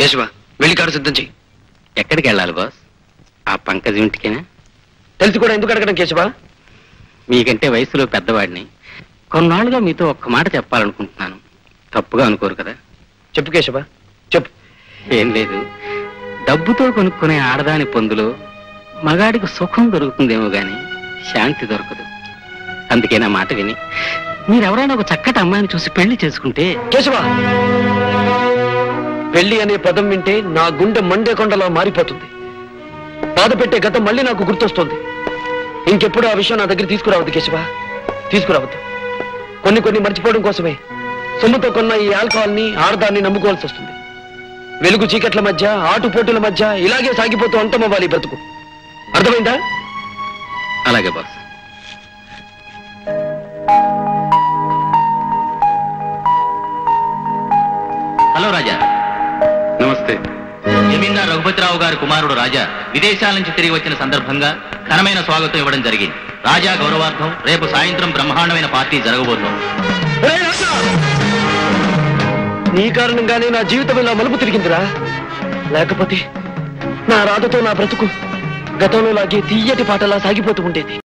కేశవ వెళ్ళి కారు సిద్ధం చెయ్యి. ఎక్కడికి వెళ్ళాలి బాస్? ఆ పంకజ్ ఇంటికేనా? తెలిసి కూడా ఎందుకు అడగడం కేశవ? మీకంటే వయసులో పెద్దవాడిని కొన్నాళ్ళుగా మీతో ఒక్క మాట చెప్పాలనుకుంటున్నాను. తప్పుగా అనుకోరు కదా? చెప్పు కేశవ చెప్పు. ఏం లేదు. డబ్బుతో కొనుక్కునే ఆడదాని పొందులో మగాడికి సుఖం దొరుకుతుందేమో గాని శాంతి దొరకదు. అందుకే నా మాట విని మీరెవరైనా ఒక చక్కటి అమ్మాయిని చూసి పెళ్ళి చేసుకుంటే కేశవ! పెళ్ళి అనే పదం వింటే నా గుండె మండే కొండలా మారిపోతుంది. బాధ పెట్టే గతం మళ్ళీ నాకు గుర్తొస్తుంది. ఇంకెప్పుడు ఆ విషయం నా దగ్గర తీసుకురావద్దు కేశవ. తీసుకురావద్దు. కొన్ని కొన్ని మర్చిపోవడం కోసమే. సొమ్ముతో కొన్న ఈ ఆల్కహాల్ని ఆడదాన్ని నమ్ముకోవాల్సి వస్తుంది. వెలుగు చీకట్ల మధ్య ఆటుపోటుల మధ్య ఇలాగే సాగిపోతూ అంతమవ్వాలి ఈ బ్రతుకు. అర్థమైందా? అలాగే బాస్. హలో రాజా. నమస్తే. జమీందార్ రఘుపతిరావు గారి కుమారుడు రాజా విదేశాల నుంచి తిరిగి వచ్చిన సందర్భంగా ఘనమైన స్వాగతం ఇవ్వడం జరిగింది. రాజా గౌరవార్థం రేపు సాయంత్రం బ్రహ్మాండమైన పార్టీ జరగబోతోంది! నీ కారణంగానే నా జీవితం ఇలా మలుపు తిరిగిందిరా. లేకపోతే నా రాధతో నా బ్రతుకు గతంలో లాగే తీయటి పాటలా సాగిపోతూ ఉండేది.